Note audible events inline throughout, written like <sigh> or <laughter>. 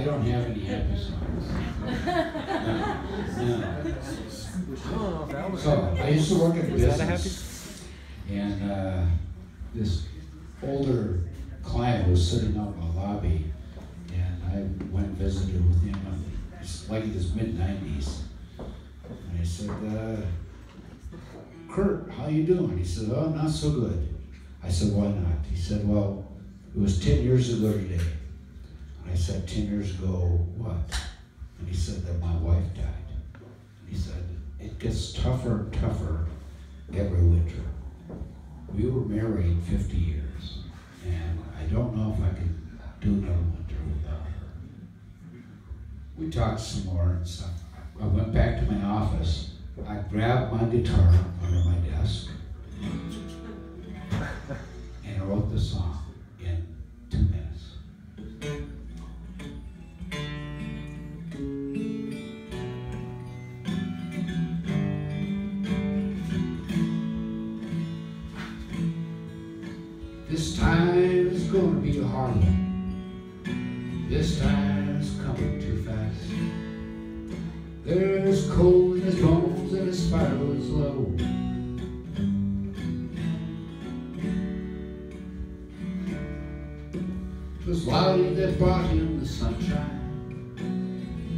I don't have any happy songs. No, no. I don't know if that was. <laughs> So I used to work in Was that a happy? business, and uh, this older client was sitting out in the lobby, and I went and visited with him. It's like in his mid nineties, and I said, uh, "Kurt, how you doing?" He said, "Oh, not so good." I said, "Why not?" He said, "Well, it was ten years ago today." I said, 10 years ago, what?" And he said that my wife died. And He said, it gets tougher and tougher every winter. We were married 50 years, and I don't know if I can do another winter without her. We talked some more and stuff. I went back to my office. I grabbed my guitar under my desk and wrote the song This time's coming too fast. There's cold in his bones and his fire is low. Twas Lottie that brought him the sunshine,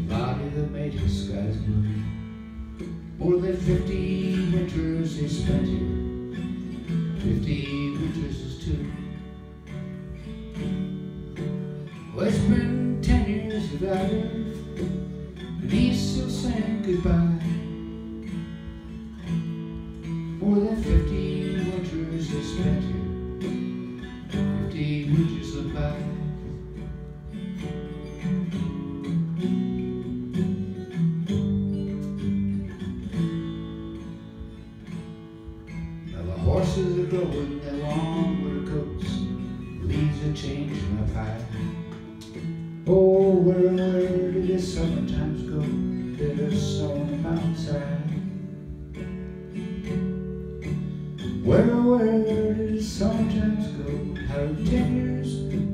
Lottie that made his skies blue. More than fifty winters he spent here, fifty winters is two. Well, it's been ten years her, and he's still saying goodbye. More than fifty winters he spent here, fifty winters went by. Now the horses are growing their long winter coats, the leaves are changing up high. Oh, where, where did the summer times go? There's on the mountainside. Where, did the summer times go? How ten years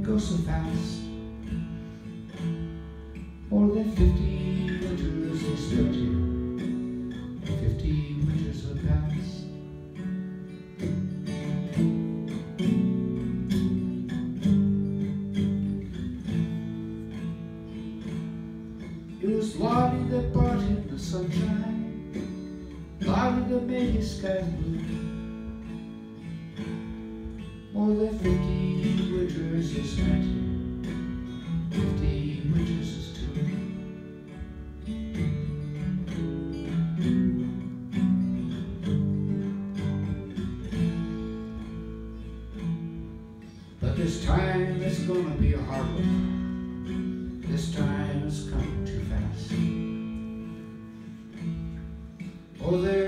go so fast? The sunshine, Lottie that made his skies blue. More than fifty winters he spent here, fifty winters is two. But this time it's gonna be a hard one. This time is coming Oh, there's cold